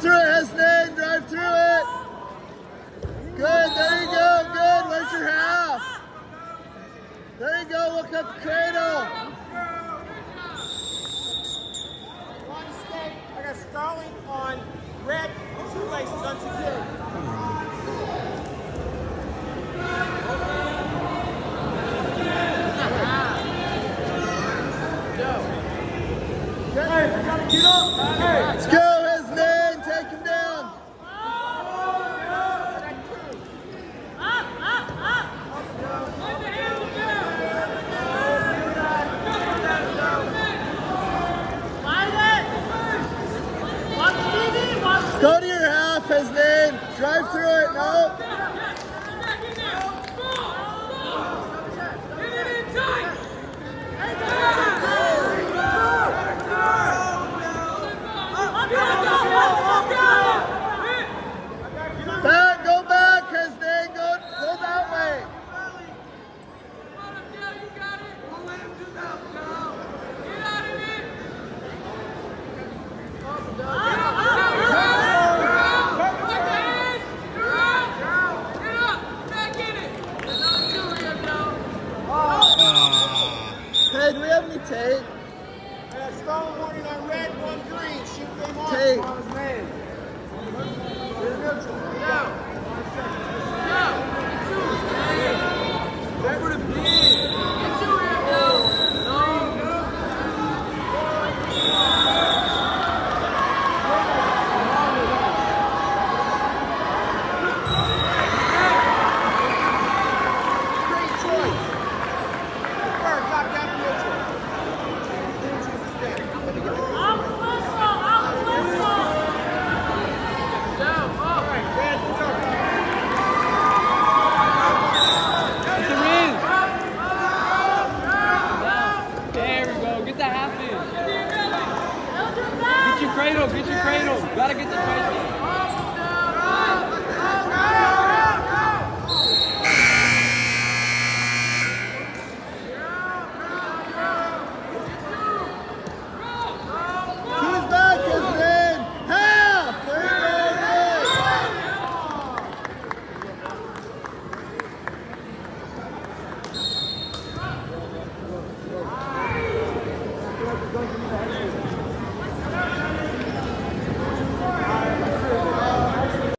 Drive through it, Hasnain. Drive through it. Good. There you go. Good. Where's your half? There you go. Look up the cradle. I got stalling on red shoelaces unsecured. Let's go, Go to your half, Hasnain. Drive through it. No. Hey, do we have any tape? I got stalling warning on red, cradle, get your cradle. You gotta get the cradle.